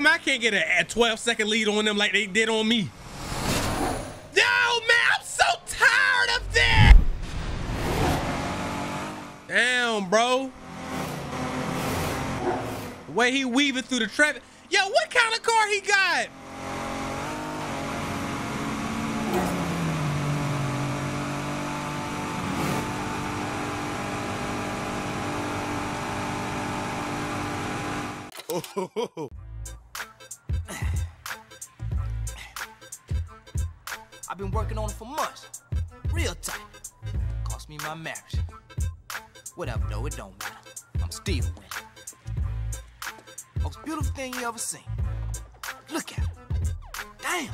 come I can't get a, a 12 second lead on them like they did on me? Yo, man, I'm so tired of this. Damn, bro. The way he weaving through the traffic. Yo, what kind of car he got? I've oh, been working on it for months. Real tight. Cost me my marriage. Whatever, though, it don't matter. I'm still winning. Most beautiful thing you ever seen. Look at it. Damn.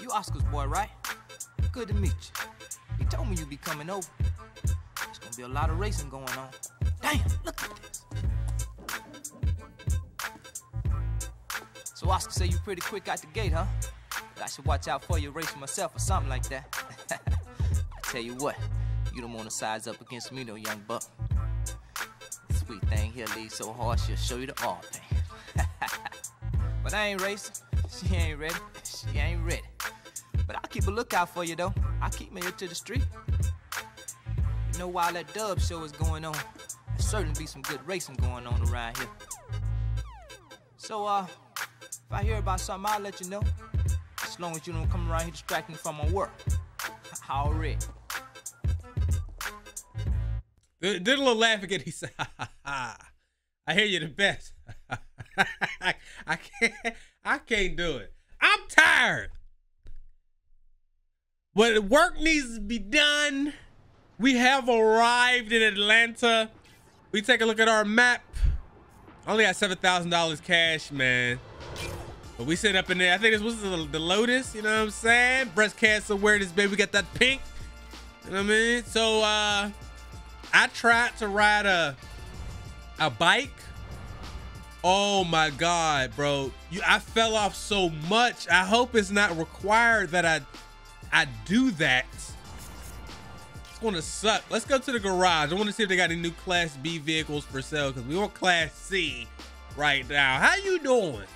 You Oscar's boy, right? Good to meet you. He told me you'd be coming over. There's gonna be a lot of racing going on. Damn, look at this. So Oscar say you pretty quick out the gate, huh? I should watch out for you racing myself or something like that. I tell you what, you don't want to size up against me, no young buck. Sweet thing here leads so hard, she'll show you the all but I ain't racing. She ain't ready. She ain't ready. But I'll keep a lookout for you, though. I'll keep me to the street. You know, while that dub show is going on, there's certainly be some good racing going on around here. So, uh, if I hear about something, I'll let you know. As long as you don't come around here distracting me from my work. Already. Did, did a little laugh again. He said. I hear you the best. I can't I can't do it. I'm tired. But work needs to be done. We have arrived in Atlanta. We take a look at our map. Only got seven thousand dollars cash, man. But we sit up in there. I think this was the, the Lotus. You know what I'm saying? Breast cancer awareness, baby. We got that pink. You know what I mean? So uh, I tried to ride a a bike. Oh my god, bro! You, I fell off so much. I hope it's not required that I I do that. It's gonna suck. Let's go to the garage. I want to see if they got any new Class B vehicles for sale because we want Class C right now. How you doing?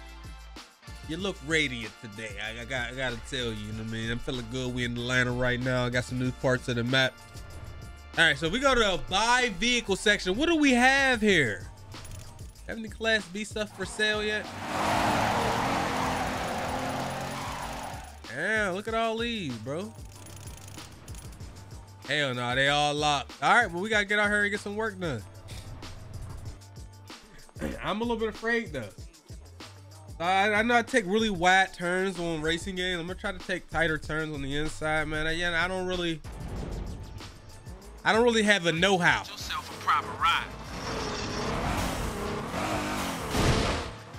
You look radiant today. I, I got I gotta tell you, you know what I mean? I'm feeling good. We in Atlanta right now. I got some new parts of the map. All right, so we go to the buy vehicle section. What do we have here? Have any Class B stuff for sale yet? Yeah, look at all these, bro. Hell no, they all locked. All right, well, we gotta get out here and get some work done. I'm a little bit afraid though. I, I know I take really wide turns on racing games. I'm gonna try to take tighter turns on the inside, man. Yeah, I don't really, I don't really have the know-how.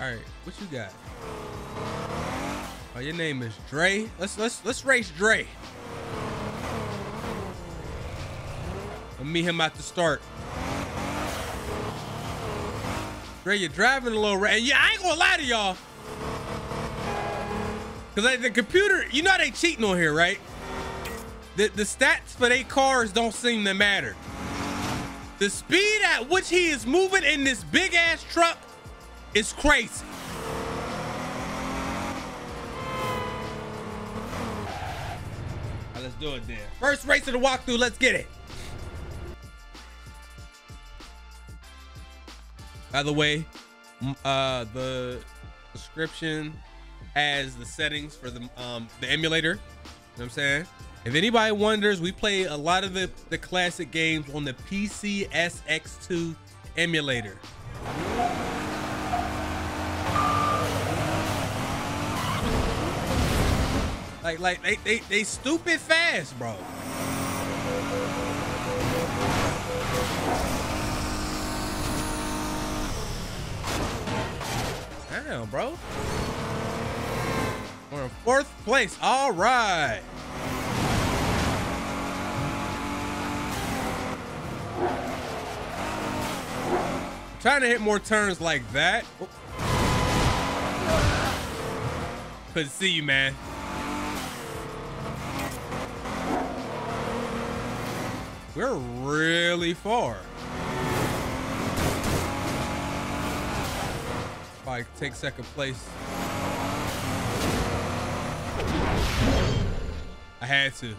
All right, what you got? Oh, your name is Dre. Let's let's let's race Dre. I'll meet him at the start. Dre, you're driving a little right. Yeah, I ain't gonna lie to y'all. Cause like, the computer, you know they cheating on here, right? The the stats for their cars don't seem to matter. The speed at which he is moving in this big ass truck is crazy. Let's do it then. First race of the walkthrough, let's get it. By the way, uh, the description has the settings for the um the emulator. You know what I'm saying? If anybody wonders, we play a lot of the, the classic games on the PCSX2 emulator. Like, like they, they, they stupid fast, bro. Damn, bro. We're in fourth place. All right. trying to hit more turns like that. Couldn't see you, man. We're really far. Probably take second place. I had to.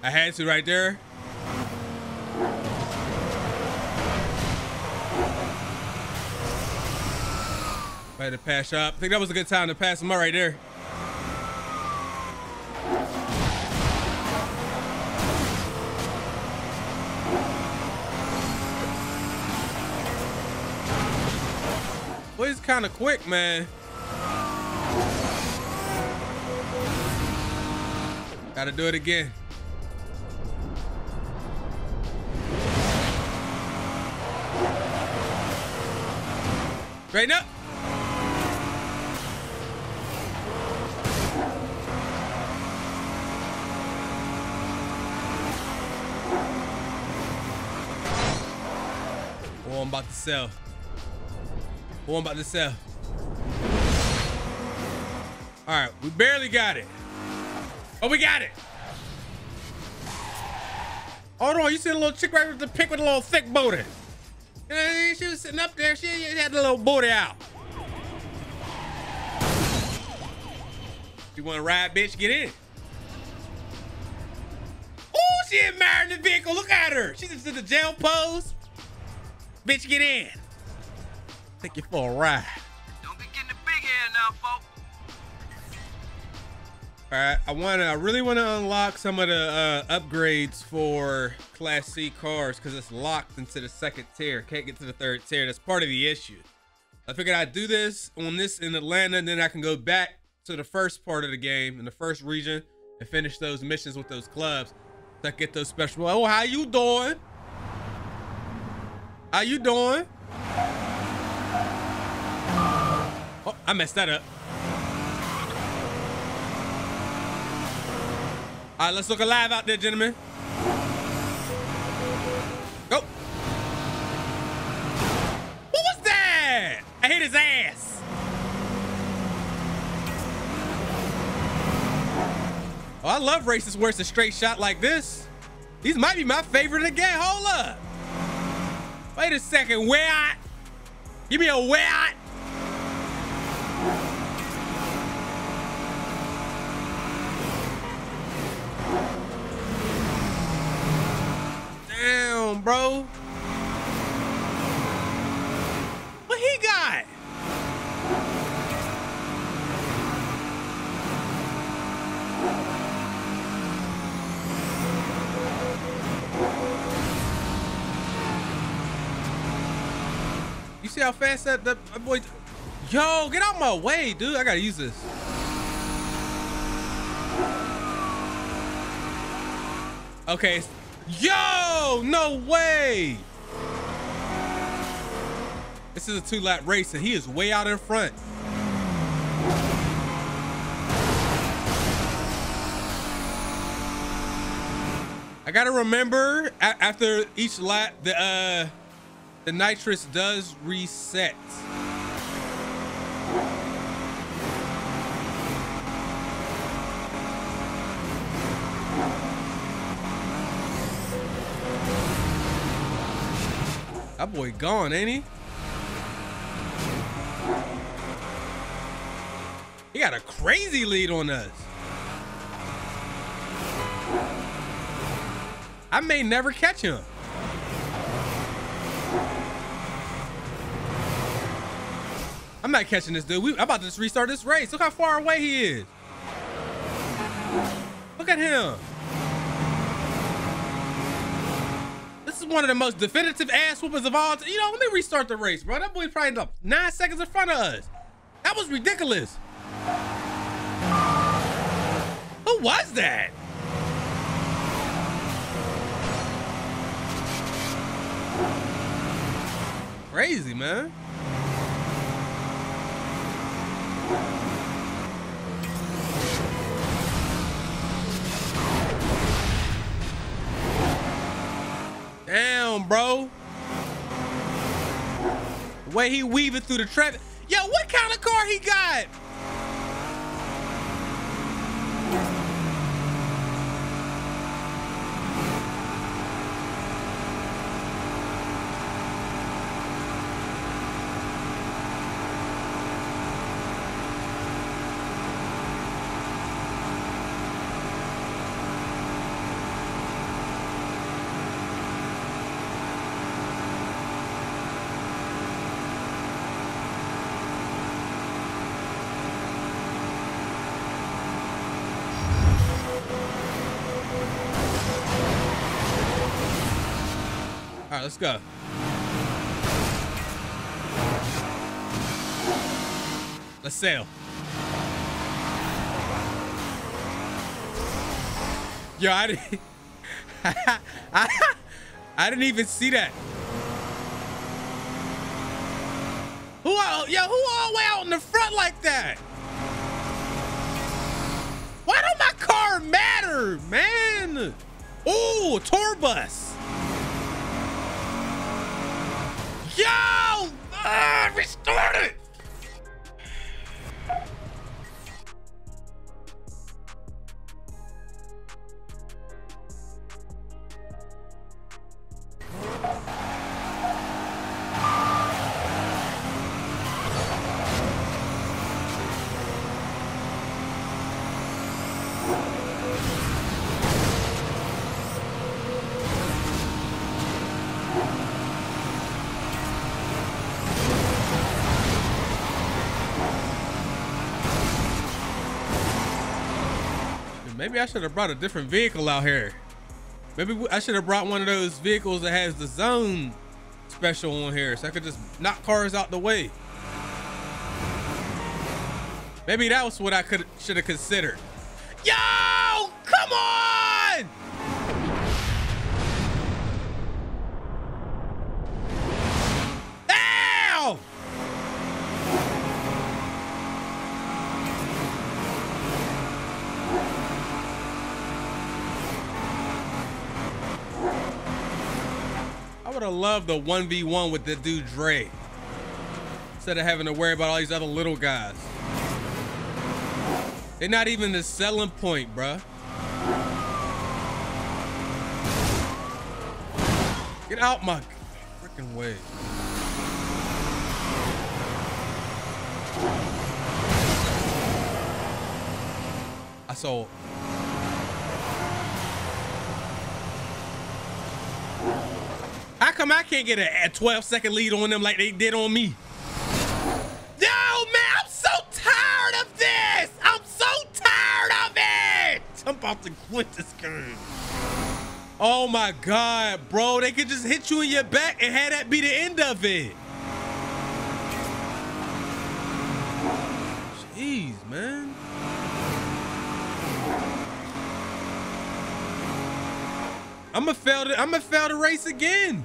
I had to right there. Had to pass up. I think that was a good time to pass him up right there. Well, he's kind of quick, man. Gotta do it again. Right up. Oh, I'm about to sell. Oh, I'm about to sell. All right, we barely got it. Oh, we got it. Hold on, you see the little chick right with the pick with a little thick booty. She was sitting up there. She had a little booty out. You want to ride, bitch? Get in. Oh, she admiring the vehicle. Look at her. She's in the jail pose. Bitch, get in. Take you for a ride. Don't be getting the big hand now, folks. All right, I want to. I really want to unlock some of the uh, upgrades for Class C cars because it's locked into the second tier. Can't get to the third tier. That's part of the issue. I figured I'd do this on this in Atlanta, and then I can go back to the first part of the game in the first region and finish those missions with those clubs. I get those special. Oh, how you doing? How you doing? Oh, I messed that up. All right, let's look alive out there, gentlemen. Go. What was that? I hit his ass. Oh, I love races where it's a straight shot like this. These might be my favorite again. Hold up. Wait a second. Where? I... Give me a where? Bro. What he got? You see how fast that, that that boy? Yo, get out of my way, dude. I gotta use this. Okay. Yo, no way. This is a two lap race and he is way out in front. I gotta remember after each lap, the uh, the nitrous does reset. That boy gone, ain't he? He got a crazy lead on us. I may never catch him. I'm not catching this dude. We, I'm about to just restart this race. Look how far away he is. Look at him. One of the most definitive ass whoopers of all time. You know, let me restart the race, bro. That boy probably up nine seconds in front of us. That was ridiculous. Who was that? Crazy, man. Way he weaving through the traffic. Yo, what kind of car he got? All right, let's go. Let's sail. Yo, I didn't. I, didn't even see that. Who all, yo, who all the way out in the front like that? Why don't my car matter, man? Oh, tour bus. Yo! Ah, Maybe I should have brought a different vehicle out here. Maybe I should have brought one of those vehicles that has the zone special on here so I could just knock cars out the way. Maybe that was what I could should have considered. Yo, come on! Ow! I would have loved the 1v1 with the dude Dre. Instead of having to worry about all these other little guys. They're not even the selling point, bruh. Get out my freaking way. I saw. How come I can't get a, a 12 second lead on them like they did on me? Yo, man, I'm so tired of this. I'm so tired of it. I'm about to quit this game. Oh my God, bro. They could just hit you in your back and have that be the end of it. Jeez, man. I'm gonna fail. To, I'm gonna fail the race again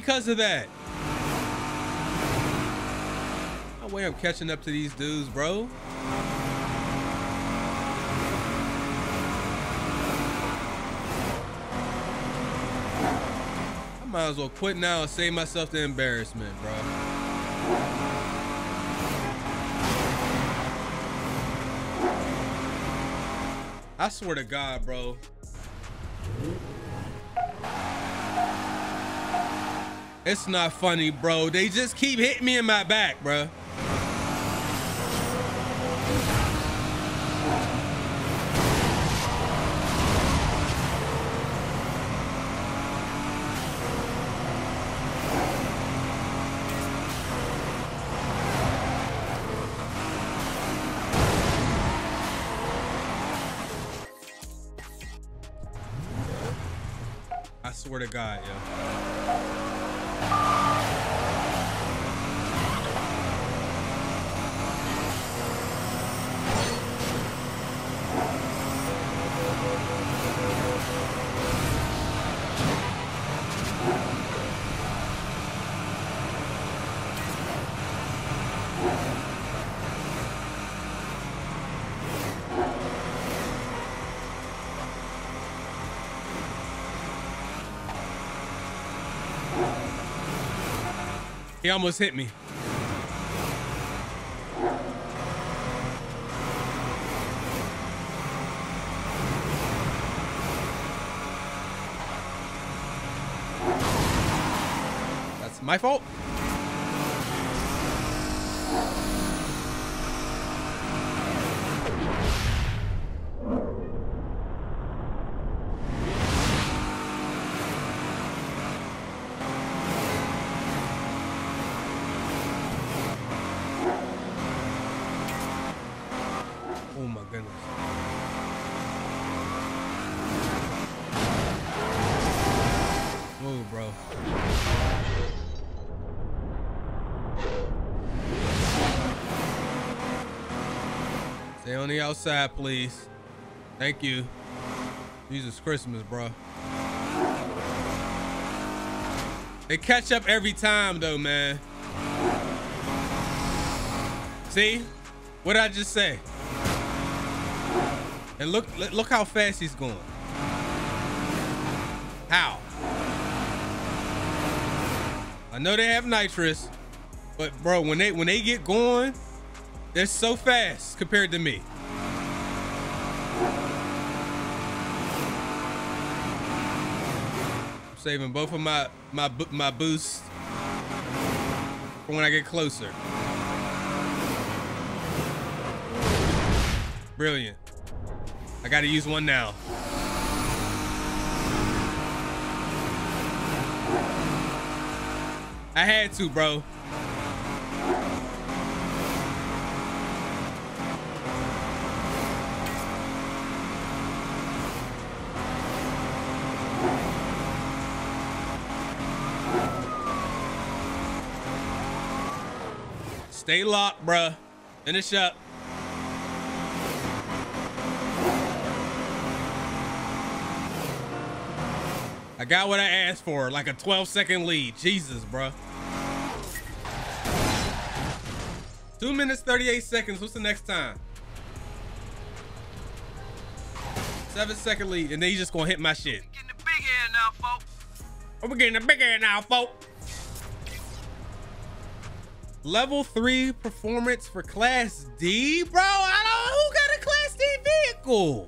because of that. No way I'm catching up to these dudes, bro. I might as well quit now and save myself the embarrassment, bro. I swear to God, bro. It's not funny, bro. They just keep hitting me in my back, bro. He almost hit me. That's my fault. Outside, please. Thank you. Jesus Christmas, bro. They catch up every time, though, man. See? What did I just say? And look, look how fast he's going. How? I know they have nitrous, but bro, when they when they get going, they're so fast compared to me. Saving both of my my my boosts for when I get closer. Brilliant. I got to use one now. I had to, bro. Stay locked, bruh. Finish up. I got what I asked for, like a 12 second lead. Jesus, bruh. Two minutes, 38 seconds. What's the next time? Seven second lead, and then you just gonna hit my shit. Getting the big air now, folks. We're getting the big air now, folks. Level three performance for Class D, bro. I don't. Who got a Class D vehicle?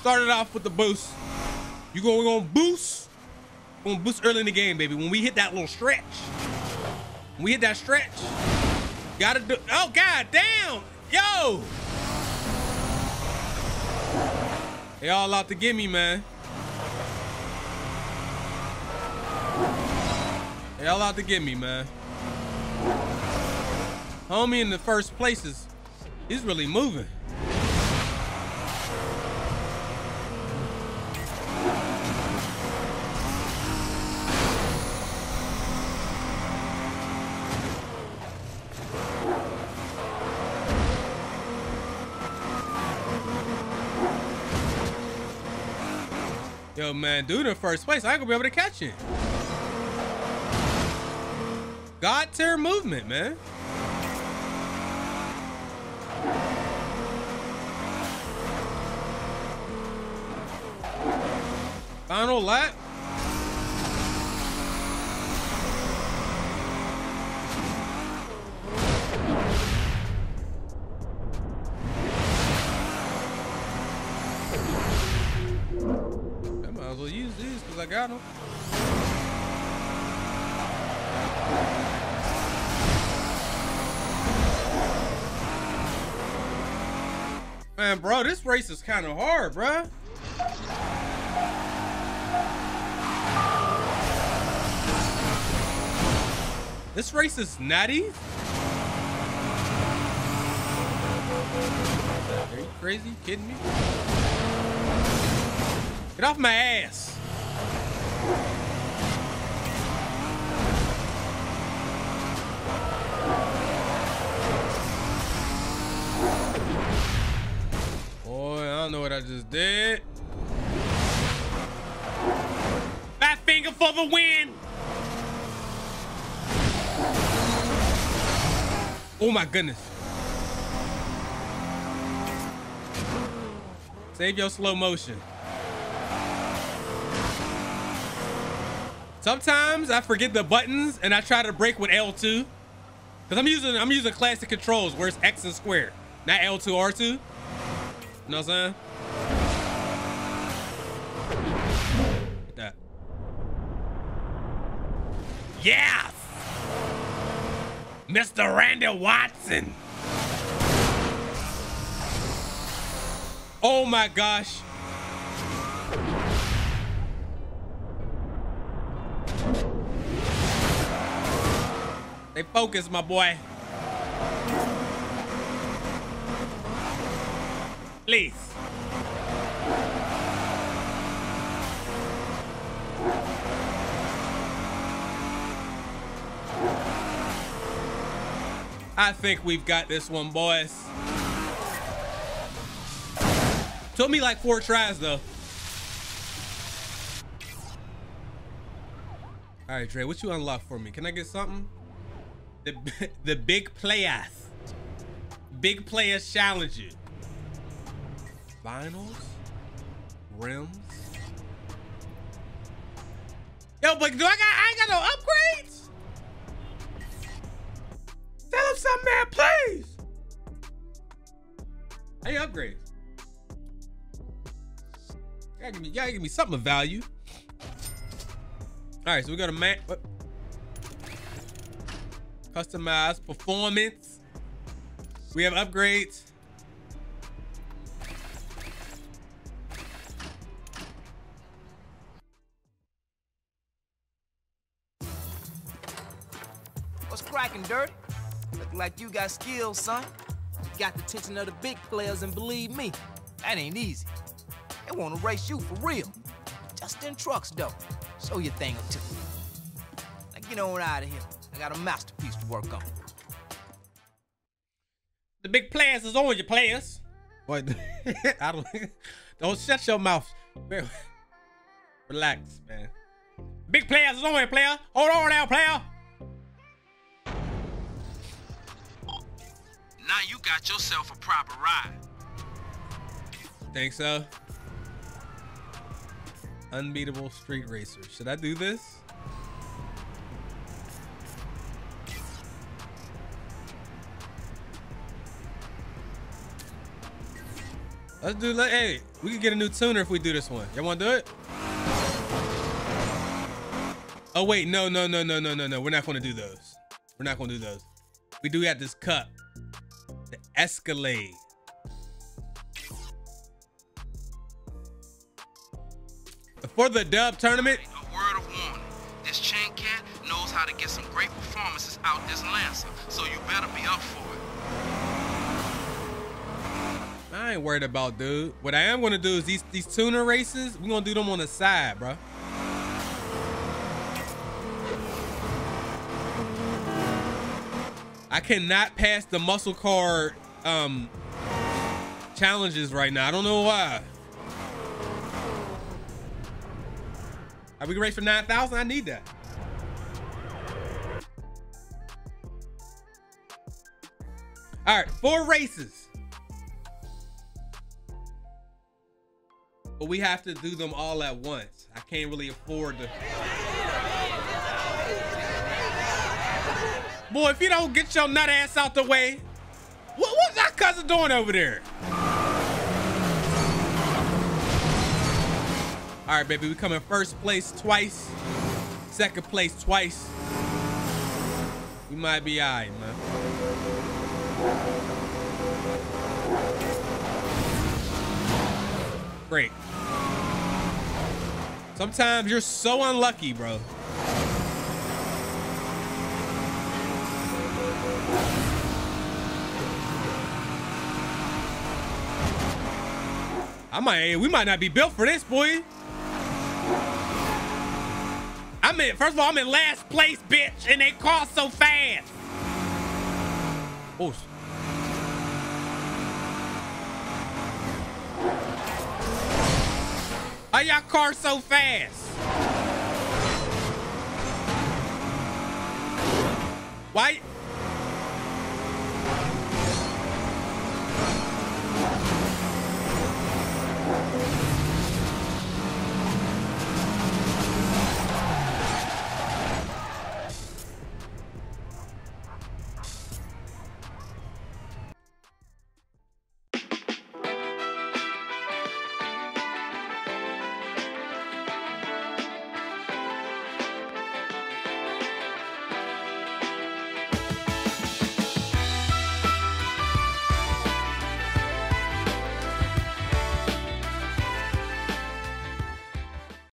Started off with the boost. You going to boost? Gonna boost early in the game, baby. When we hit that little stretch, we hit that stretch, gotta do. Oh god damn, yo! They all out to get me, man. They all out to get me, man. Homie in the first places, he's really moving. Yo, man, dude in first place, I ain't gonna be able to catch it. God tier movement, man. Final lap. Man, bro, this race is kind of hard, bro. This race is nutty. Are you crazy? kidding me? Get off my ass. Boy, I don't know what I just did. Fat finger for the win. Oh my goodness. Save your slow motion. Sometimes I forget the buttons and I try to break with L2. Cause I'm using I'm using classic controls where it's X and square, not L2 R2. Know what I'm saying? That. Yes! Mr. Randy Watson. Oh my gosh. They focus, my boy. Please. I think we've got this one, boys. Took me like four tries, though. All right, Dre, what you unlock for me? Can I get something? The, the big ass Big player challenge you. Vinyls? Rims? Yo, but do I got, I ain't got no upgrades? Tell him something, man, please. Hey, upgrades. Gotta give me, gotta give me something of value. All right, so we got a man. What? Customized performance. We have upgrades. Dirty? Look like you got skills, son. You got the attention of the big players, and believe me, that ain't easy. They wanna race you for real. Just in trucks, though. Show your thing or two. Now get on out of here. I got a masterpiece to work on. The big players is on you, players. What? I don't. Don't shut your mouth. Relax, man. Big players is on you, player. Hold on now, player. Now you got yourself a proper ride. Think so? Unbeatable street racer. Should I do this? Let's do. Let, hey, we can get a new tuner if we do this one. Y'all want to do it? Oh wait, no, no, no, no, no, no, no. We're not to do those. We're not to do those. We do got this cup, Escalade. For the dub tournament, A word of warning. This chain cat knows how to get some great performances out this Lancer, so you better be up for it. I ain't worried about dude. What I am gonna do is these these tuner races, we're gonna do them on the side, bro. I cannot pass the muscle car um challenges right now. I don't know why. Are we ready for 9,000? I need that. All right, four races. But we have to do them all at once. I can't really afford to. Boy, if you don't get your nut ass out the way, cousin doing over there? All right, baby, we come in first place twice, second place twice. We might be all right, man. Great. Sometimes you're so unlucky, bro. I might, we might not be built for this, boy. I'm in, first of all, I'm in last place, bitch, and they car so fast. Oh. Why y'all car so fast? Why?